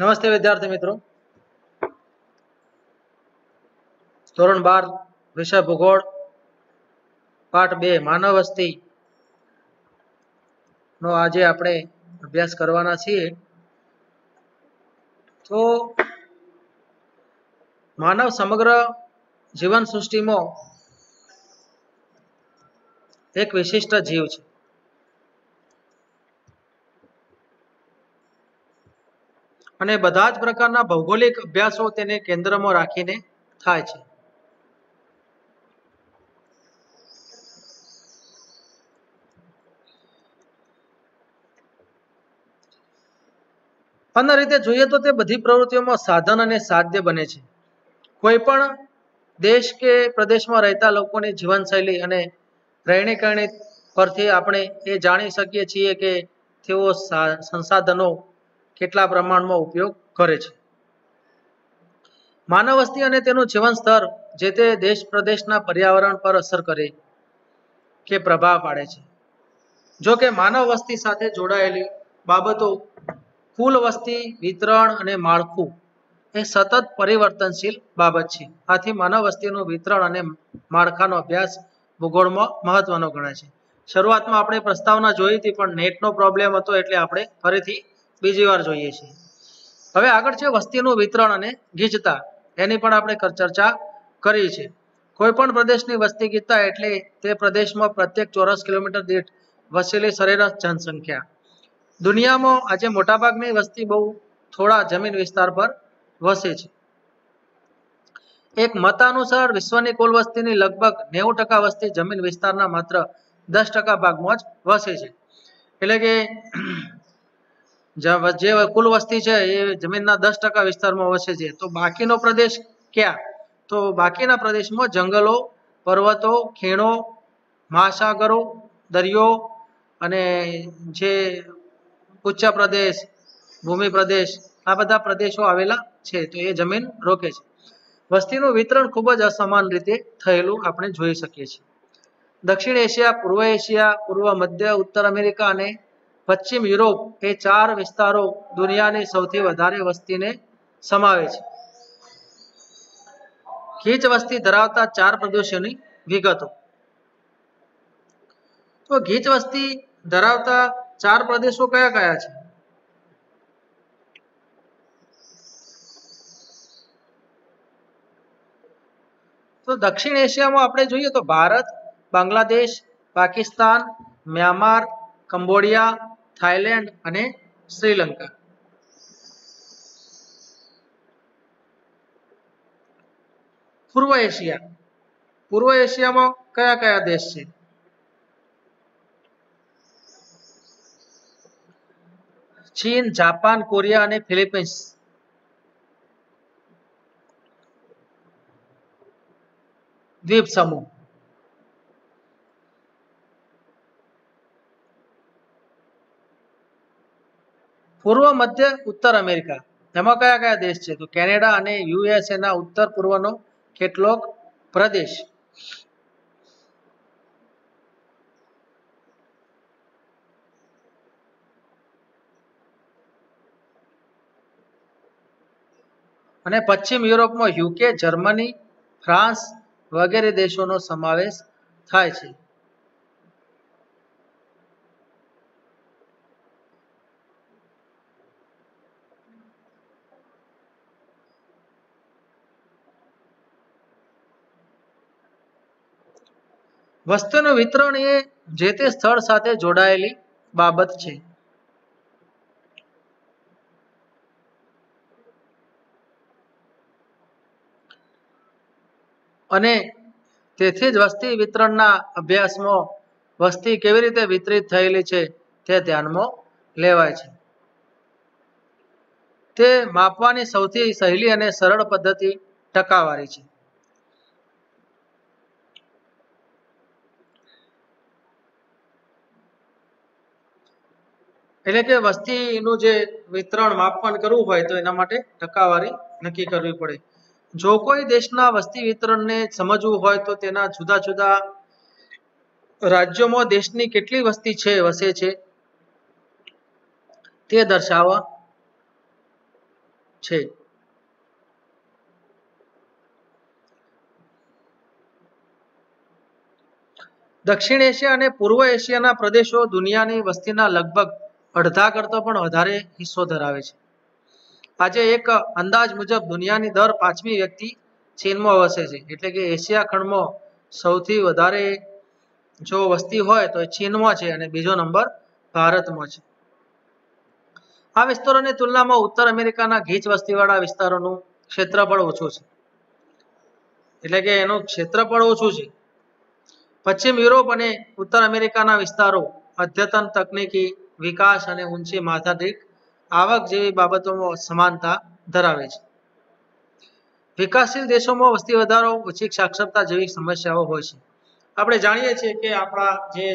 નમસ્તે વિદ્યાર્થી મિત્રો. ધોરણ બાર, વિષય ભૂગોળ, પાઠ બે, માનવ વસ્તી નો આજે આપણે અભ્યાસ કરવાના છીએ. તો માનવ સમગ્ર જીવન સૃષ્ટિમાં એક વિશિષ્ટ જીવ છે. અને બધા જ પ્રકારના ભૌગોલિક અભ્યાસો તેને કેન્દ્રમાં રાખીને થાય છે. અન્ય રીતે જોઈએ તો તે બધી પ્રવૃત્તિઓમાં સાધન અને સાધ્ય બને છે. કોઈ પણ દેશ કે પ્રદેશમાં રહેતા લોકોની જીવનશૈલી અને રહેણી કરણી પરથી આપણે એ જાણી શકીએ છીએ કે તેઓ સંસાધનો કેટલા પ્રમાણમાં ઉપયોગ કરે છે. માનવ વસ્તી અને તેનું જીવન સ્તર જે તે દેશ પ્રદેશના પર્યાવરણ પર અસર કરે કે પ્રભાવ પાડે છે. જો કે માનવ વસ્તી સાથે જોડાયેલી બાબતો કુલ વસ્તી, વિતરણ અને માળખું એ સતત પરિવર્તનશીલ બાબત છે. આથી માનવ વસ્તીનું વિતરણ અને માળખાનો અભ્યાસ ભૂગોળમાં મહત્વનો ગણાય છે. શરૂઆતમાં આપણે પ્રસ્તાવના જોઈ હતી પણ નેટનો પ્રોબ્લેમ હતો એટલે આપણે ફરીથી બીજી વાર જોઈએ છીએ હવે આગળ છે વસ્તીનું વિતરણ અને ગીચતા. એની પણ આપણે ચર્ચા કરી છે. કોઈ પણ પ્રદેશની વસ્તી ગીચતા એટલે તે પ્રદેશમાં પ્રત્યેક ચોરસ કિલોમીટર દીઠ વસેલી સરેરાશ જનસંખ્યા. દુનિયામાં આજે મોટાભાગની વસ્તી બહુ થોડા જમીન વિસ્તાર પર વસે છે. એક મત અનુસાર વિશ્વની કુલ વસ્તીની લગભગ નેવું ટકા વસ્તી જમીન વિસ્તારના માત્ર દસ ટકા ભાગમાં જ વસે છે. એટલે કે જ- કુલ વસ્તી છે એ જમીનના દસ ટકા વિસ્તારમાં વસે છે. તો બાકીનો પ્રદેશ ક્યાં? તો બાકીના પ્રદેશમાં જંગલો, પર્વતો, ખીણો, મહાસાગરો, દરિયો અને જે ઉચ્ચ પ્રદેશ, ભૂમિ પ્રદેશ, આ બધા પ્રદેશો આવેલા છે. તો એ જમીન રોકે છે. વસ્તીનું વિતરણ ખૂબ જ અસમાન રીતે થયેલું આપણે જોઈ શકીએ છીએ. દક્ષિણ એશિયા, પૂર્વ એશિયા, પૂર્વ મધ્ય, ઉત્તર અમેરિકા અને પશ્ચિમ યુરોપ એ ચાર વિસ્તારો દુનિયાની સૌથી વધારે વસ્તીને સમાવે છે. ગીચ વસ્તી ધરાવતા ચાર પ્રદેશોની વિગતો. તો ગીચ વસ્તી ધરાવતા ચાર પ્રદેશો કયા કયા છે? તો દક્ષિણ એશિયામાં આપણે જોઈએ તો Bharat, Bangladesh, Pakistan Myanmar Cambodia Thailand અને શ્રીલંકા. પૂર્વ એશિયા. પૂર્વ એશિયામાં કયા કયા દેશ છે? ચીન, જાપાન, કોરિયા અને ફિલિપિન્સ. દ્વીપ સમૂહ પૂર્વ, મધ્ય, ઉત્તર અમેરિકા. એમાં કયા કયા દેશ છે? તો કેનેડા અને યુએસએ ના ઉત્તર પૂર્વનો કેટલોક પ્રદેશ. અને પશ્ચિમ યુરોપમાં યુકે, જર્મની, ફ્રાન્સ વગેરે દેશોનો સમાવેશ થાય છે. વસ્તુનું વિતરણ એ જે તે સ્થળ સાથે જોડાયેલી બાબત છે. અને તેથી જ વસ્તી વિતરણના અભ્યાસમાં વસ્તી કેવી રીતે વિતરિત થયેલી છે તે ધ્યાનમાં લેવાય છે. તે માપવાની સૌથી સહેલી અને સરળ પદ્ધતિ ટકાવારી છે. એટલે કે વસ્તીનું જે વિતરણ, માપન કરવું હોય તો એના માટે ટકાવારી નક્કી કરવી પડે. જો કોઈ દેશના વસ્તી વિતરણને સમજવું હોય તો તેના જુદા જુદા રાજ્યોમાં દેશની કેટલી વસ્તી છે, વસે છે, તે દર્શાવવા છે. દક્ષિણ એશિયા અને પૂર્વ એશિયાના પ્રદેશો દુનિયાની વસ્તીના લગભગ અડધા કરતો પણ વધારે હિસ્સો ધરાવે છે. આજે એક અંદાજ મુજબ દુનિયાની દર પાંચમી વ્યક્તિ ચીનમાં વસે છે. એટલે કે એશિયા ખંડમાં સૌથી વધારે જો વસ્તી હોય તો એ ચીનમાં છે અને બીજો નંબર ભારતમાં છે. આ વિસ્તારોની તુલનામાં ઉત્તર અમેરિકાના ગીચ વસ્તીવાળા વિસ્તારોનું ક્ષેત્રફળ ઓછું છે. એટલે કે એનું ક્ષેત્રફળ ઓછું છે. પશ્ચિમ યુરોપ અને ઉત્તર અમેરિકાના વિસ્તારો અદ્યતન તકનીકી વિકાસ અને ઊંચી માથાદીઠ આવક જેવી બાબતોમાં સમાનતા ધરાવે છે. વિકાસશીલ દેશોમાં વસ્તી વધારો, ઓછી સાક્ષરતા જેવી સમસ્યાઓ હોય છે. આપણે જાણીએ છીએ કે આપણા જે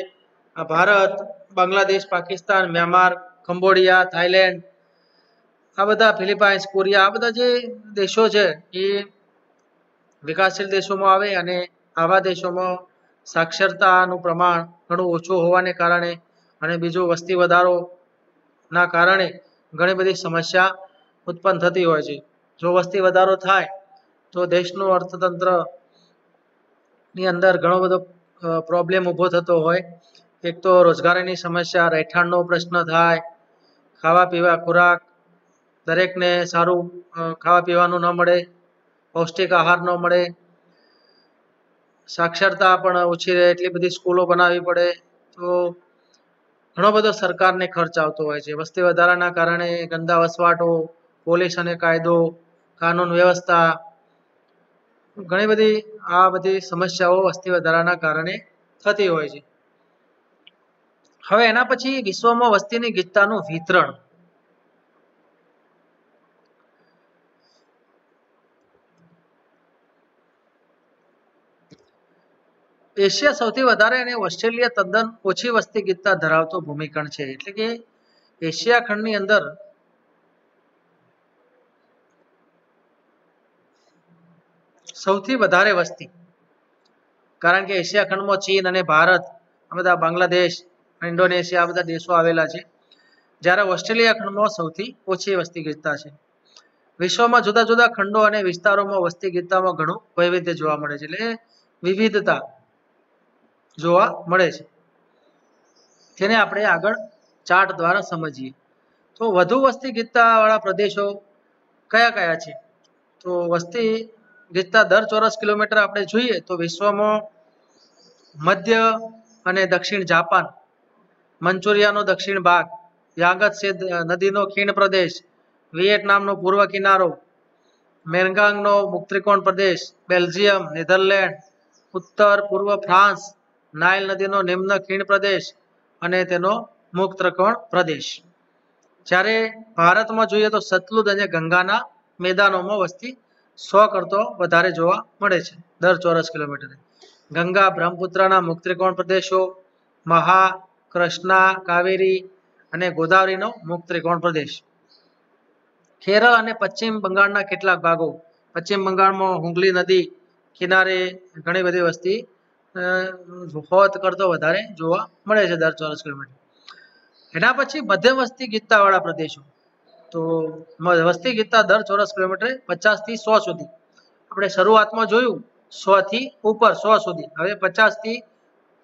Bharat, Bangladesh, Pakistan Myanmar Cambodia Thailand આ બધા ફિલિપાઇન્સ, કોરિયા, આ બધા જે દેશો છે એ વિકાસશીલ દેશોમાં આવે અને આવા દેશોમાં સાક્ષરતાનું પ્રમાણ ઘણું ઓછું હોવાને કારણે અને બીજો વસ્તી વધારો ના કારણે ઘણી બધી સમસ્યા ઉત્પન્ન થતી હોય છે. જો વસ્તી વધારો થાય તો દેશનું અર્થતંત્રની અંદર ઘણો બધો પ્રોબ્લેમ ઊભો થતો હોય. એક તો રોજગારીની સમસ્યા, રહેઠાણનો પ્રશ્ન થાય, ખાવા પીવા ખોરાક દરેકને સારું ખાવા પીવાનું ન મળે, પૌષ્ટિક આહાર ન મળે, સાક્ષરતા પણ ઓછી રહે, એટલી બધી સ્કૂલો બનાવવી પડે, તો ઘણો બધો સરકારને ખર્ચ આવતો હોય છે. વસ્તી વધારાના કારણે ગંદા વસવાટો, પોલીસ અને કાયદો, કાનૂન વ્યવસ્થા, ઘણી બધી આ બધી સમસ્યાઓ વસ્તી વધારાના કારણે થતી હોય છે. હવે એના પછી વિશ્વમાં વસ્તીની ગીચતાનું વિતરણ. એશિયા સૌથી વધારે અને ઓસ્ટ્રેલિયા તદ્દન ઓછી વસ્તી ગીતતા ધરાવતો ભૂમિખંડ છે. એટલે કે એશિયા ખંડની અંદર સૌથી વધારે વસ્તી, કારણ કે એશિયા ખંડમાં ચીન અને ભારત, આ બધા બાંગ્લાદેશ, ઇન્ડોનેશિયા, આ બધા દેશો આવેલા છે. જ્યારે ઓસ્ટ્રેલિયા ખંડમાં સૌથી ઓછી વસ્તી ગીતતા છે. વિશ્વમાં જુદા જુદા ખંડો અને વિસ્તારોમાં વસ્તી ગીતતામાં ઘણું વૈવિધ્ય જોવા મળે છે. એટલે વિવિધતા જોવા મળે છે. જેને આપણે આગળ ચાર્ટ દ્વારા સમજીએ. તો વધુ વસ્તી ગીતતાવાળા પ્રદેશો કયા કયા છે? તો વસ્તી ગીતતા દર ચોરસ કિલોમીટર આપણે જોઈએ તો વિશ્વમાં મધ્ય અને દક્ષિણ જાપાન, મંચુરિયાનો દક્ષિણ ભાગ યાગત્સે નદીનો ખીણ પ્રદેશ વિયેટનામનો પૂર્વ કિનારો મેરગાંગનો મુક્ત્રિકોણ પ્રદેશ, બેલ્જિયમ, નેધરલેન્ડ, ઉત્તર પૂર્વ ફ્રાન્સ નાઇલ નદીનો નિમ્ન ખીણ પ્રદેશ અને તેનો મુક્ત ત્રિકોણ પ્રદેશ. જ્યારે ભારતમાં જોઈએ તો સતલુજ અને ગંગાના મેદાનોમાં વસ્તી સો કરતો વધારે જોવા મળે છે, દર ચોરસ કિલોમીટરે. ગંગા બ્રહ્મપુત્રના મુક્ત પ્રદેશો મહા કૃષ્ણા કાવેરી અને ગોદાવરીનો મુક્ત ત્રિકોણ પ્રદેશ. કેરળ અને પશ્ચિમ બંગાળના કેટલાક ભાગો, પશ્ચિમ બંગાળમાં હુંગલી નદી કિનારે ઘણી બધી વસ્તી હોત કરતો વધારે જોવા મળે છે દર ચોરસ કિલોમીટર. એના પછી મધ્યમ વસ્તી ગીચતાવાળા પ્રદેશો. તો વસ્તી ગીતતા દર ચોરસ કિલોમીટરે પચાસથી સો સુધી. આપણે શરૂઆતમાં જોયું સો થી ઉપર, સો સુધી. હવે પચાસથી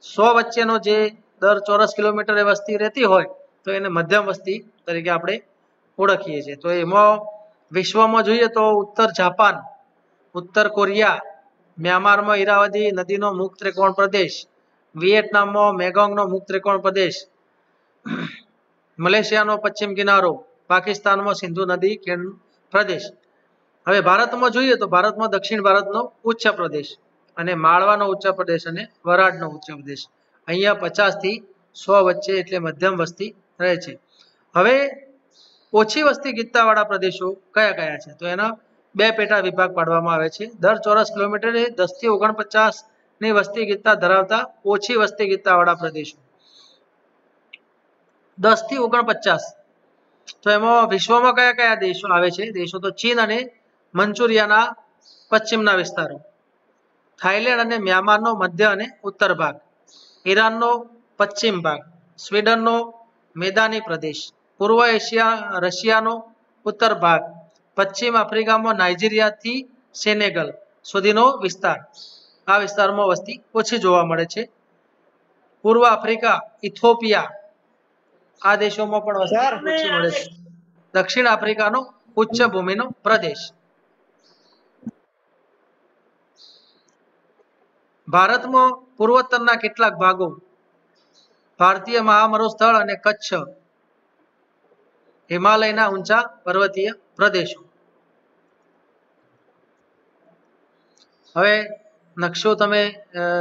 સો વચ્ચેનો જે દર ચોરસ કિલોમીટરે વસ્તી રહેતી હોય, તો એને મધ્યમ વસ્તી તરીકે આપણે ઓળખીએ છીએ. તો એમાં વિશ્વમાં જોઈએ તો ઉત્તર જાપાન, ઉત્તર કોરિયા મ્યાનમારમાં ઈરાવદી નદીનો મુક્ત ત્રિકોણ પ્રદેશ વિયેટનામમાં મેગોંગનો મુક્ત ત્રિકોણ પ્રદેશ, મલેશિયાનો પશ્ચિમ કિનારો, પાકિસ્તાનમાં સિંધુ નદી ખીણ પ્રદેશ. હવે ભારતમાં જોઈએ તો ભારતમાં દક્ષિણ ભારતનો ઉચ્ચ પ્રદેશ અને માળવાનો ઉચ્ચ પ્રદેશ અને વરાડનો ઉચ્ચ પ્રદેશ. અહીંયા પચાસથી સો વચ્ચે એટલે મધ્યમ વસ્તી રહે છે. હવે ઓછી વસ્તી ગીતતાવાળા પ્રદેશો કયા કયા છે? તો એના બે પેટા વિભાગ પાડવામાં આવે છે. દર ચોરસ કિલોમીટરે દસથી ઓગણપચાસની વસ્તી ગીતતા ધરાવતા ઓછી વસ્તી ગીચતાવાળા પ્રદેશો. દસથી ઓગણપચાસ. તો એમાં વિશ્વમાં કયા કયા દેશો આવે છે? દેશો તો ચીન અને મંચુરિયાના પશ્ચિમના વિસ્તારો. થાઈલેન્ડ અને મ્યાનમારનો મધ્ય અને ઉત્તર ભાગ. ઈરાનનો પશ્ચિમ ભાગ. સ્વીડનનો મેદાની પ્રદેશ. પૂર્વ એશિયા, રશિયાનો ઉત્તર ભાગ. પશ્ચિમ આફ્રિકામાં નાઇજીરિયાથી સેનેગલ સુધીનો વિસ્તાર. આ વિસ્તારમાં વસ્તી ઓછી જોવા મળે છે. પૂર્વ આફ્રિકા ઇથોપિયા આ દેશોમાં પણ વસ્તી ઓછી મળે છે. દક્ષિણ આફ્રિકાનો ઉચ્ચ ભૂમિનો પ્રદેશ. ભારતમાં પૂર્વોત્તરના કેટલાક ભાગો ભારતીય મહામરુસ્થળ અને કચ્છ હિમાલયના ઊંચા પર્વતીય પ્રદેશો. હવે નકશો તમે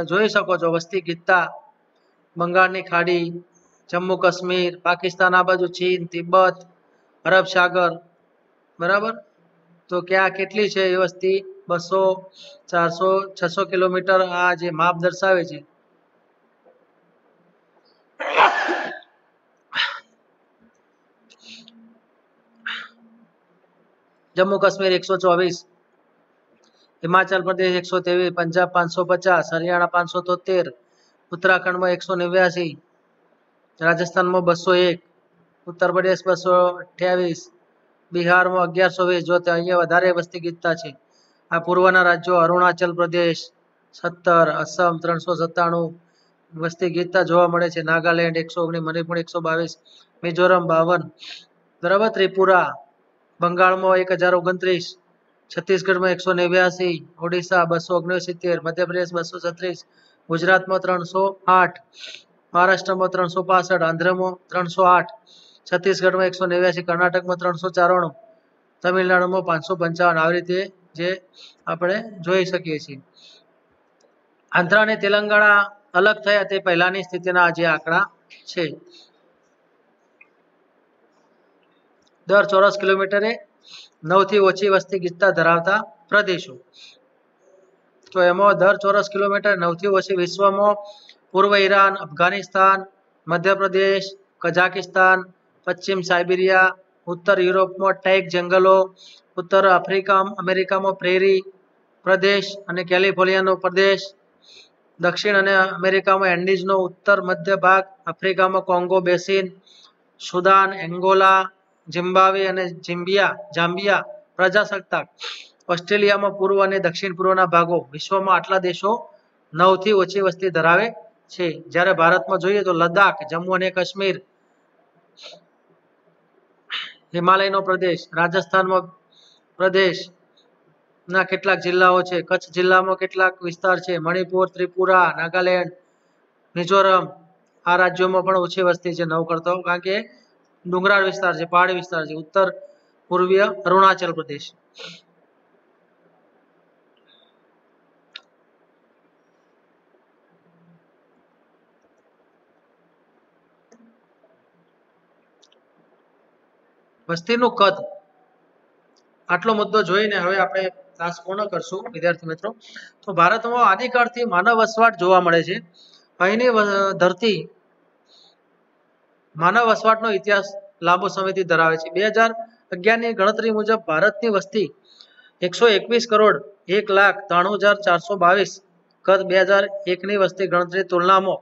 જોઈ શકો છો. વસ્તી, ગીતતા, બંગાળની ખાડી, જમ્મુ, કાશ્મીર, પાકિસ્તાન, આ બાજુ ચીન, તિબ્બત, અરબ સાગર, બરાબર? તો ક્યાં કેટલી છે એ વસ્તી? બસો, ચારસો, છસો કિલોમીટર આ જે માપ દર્શાવે છે. જમ્મુ, કાશ્મીર એકસો ચોવીસ. હિમાચલ પ્રદેશ એકસો ત્રેવીસ, પંજાબ પાંચસો પચાસ, હરિયાણા પાંચસો તોતેર, ઉત્તરાખંડમાં એકસો નેવ્યાસી, રાજસ્થાનમાં બસો એક, ઉત્તર પ્રદેશ બસો અઠ્યાવીસ, બિહારમાં અગિયારસો વીસ. જો અહીંયા વધારે વસ્તી ગીતતા છે. આ પૂર્વના રાજ્યો અરુણાચલ પ્રદેશ, સત્તર, અસમ ત્રણસો સત્તાણું વસ્તી ગીતતા જોવા મળે છે. નાગાલેન્ડ એકસો ઓગણીસ, મણિપુર એકસો બાવીસ, મિઝોરમ બાવન બરાબર ત્રિપુરા, બંગાળમાં એક હજાર ઓગણત્રીસ છત્તીસગઢમાં એકસો નેવ્યાસી, ઓડિશા બસો ઓગણસિત્તેર, મધ્યપ્રદેશ બસો છત્રીસ, ગુજરાતમાં ત્રણસો આઠ, મહારાષ્ટ્રમાં ત્રણસો પાસઠ, આંધ્રમાં ત્રણસો આઠ, છત્તીસગઢમાં એકસો નેવ્યાસી, કર્ણાટકમાં ત્રણસો ચારાણું, તમિલનાડુમાં પાંચસો પંચાવન આવી રીતે જે આપણે જોઈ શકીએ છીએ. આંધ્ર અને તેલંગાણા અલગ થયા તે પહેલાની સ્થિતિના જે આંકડા છે. દર ચોરસ કિલોમીટરે નવથી ઓછી વસ્તી ગીચતા ધરાવતા પ્રદેશો. તો એમાં દર ચોરસ કિલોમીટર નવથી ઓછી વિશ્વમાં પૂર્વ ઈરાન, અફઘાનિસ્તાન, મધ્યપ્રદેશ, કઝાકિસ્તાન, પશ્ચિમ સાઇબિરિયા, ઉત્તર યુરોપમાં ટેક જંગલો, ઉત્તર આફ્રિકા અમેરિકામાં પ્રેરી પ્રદેશ અને કેલિફોર્નિયાનો પ્રદેશ, દક્ષિણ અને અમેરિકામાં એન્ડીઝનો ઉત્તર મધ્ય ભાગ, આફ્રિકામાં Congo basin, Sudan, Angola Zimbabwe અને ઝિમ્બિયા જામ્બિયા પ્રજાસત્તાક, ઓસ્ટ્રેલિયામાં પૂર્વ અને દક્ષિણ પૂર્વના ભાગો વિશ્વમાં આટલા દેશો નવથી ઓછી વસ્તી ધરાવે છે. જ્યારે ભારતમાં જોઈએ તો લદ્દાખ, જમ્મુ અને કાશ્મીર, હિમાલયનો પ્રદેશ રાજસ્થાનમાં પ્રદેશ ના કેટલાક જિલ્લાઓ છે. કચ્છ જિલ્લામાં કેટલાક વિસ્તાર છે. મણિપુર, ત્રિપુરા, નાગાલેન્ડ, મિઝોરમ આ રાજ્યોમાં પણ ઓછી વસ્તી છે નવ કરતો. કારણ કે ડુંગરાળ વિસ્તાર છે, પહાડી વિસ્તાર છે, ઉત્તર પૂર્વીય અરુણાચલ પ્રદેશ. વસ્તીનું કદ. આટલો મુદ્દો જોઈને હવે આપણે ક્લાસ પૂર્ણ કરશું, વિદ્યાર્થી મિત્રો. તો ભારતમાં આદિકાળથી માનવ વસવાટ જોવા મળે છે. અહીંની ધરતી માનવ વસવાટનો ઇતિહાસ લાંબો સમયથી ધરાવે છે. બે હજાર અગિયારની ગણતરી મુજબ ભારતની વસ્તી એકસો એકવીસ કરોડ એક લાખ ત્રાણું હજાર ચારસો બાવીસ કદ બે હજાર એકની વસ્તી ગણતરી તુલનામાં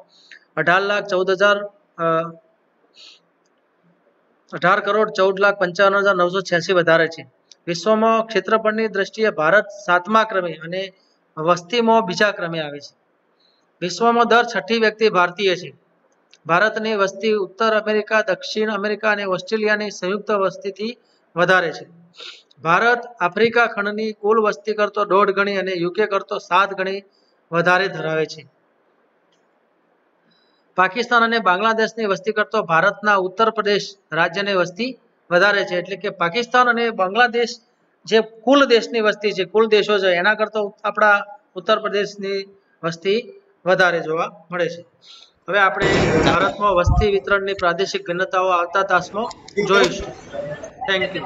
અઢાર લાખ ચૌદ હજાર અઢાર કરોડ ચૌદ લાખ પંચાવન હજાર નવસો છ્યાસી વધારે છે. વિશ્વમાં ક્ષેત્રફળની દ્રષ્ટિએ ભારત સાતમા ક્રમે અને વસ્તીમાં બીજા ક્રમે આવે છે. વિશ્વમાં દર છઠ્ઠી વ્યક્તિ ભારતીય છે. ભારતની વસ્તી ઉત્તર અમેરિકા, દક્ષિણ અમેરિકા અને ઓસ્ટ્રેલિયાની સંયુક્ત વસ્તીથી વધારે છે. ભારત આફ્રિકા ખંડની કુલ વસ્તી કરતો દોઢ ગણી અને યુકે કરતો સાત ગણી વધારે ધરાવે છે. પાકિસ્તાન અને બાંગ્લાદેશની વસ્તી કરતો ભારતના ઉત્તર પ્રદેશ રાજ્યની વસ્તી વધારે છે. એટલે કે પાકિસ્તાન અને બાંગ્લાદેશ જે કુલ દેશની વસ્તી છે, કુલ દેશો છે, એના કરતો આપણા ઉત્તર પ્રદેશની વસ્તી વધારે જોવા મળે છે. હવે આપણે ભારતમાં વસ્તી વિતરણની પ્રાદેશિક ભિન્નતાઓ આવતા તાસમાં જોઈશું. Thank you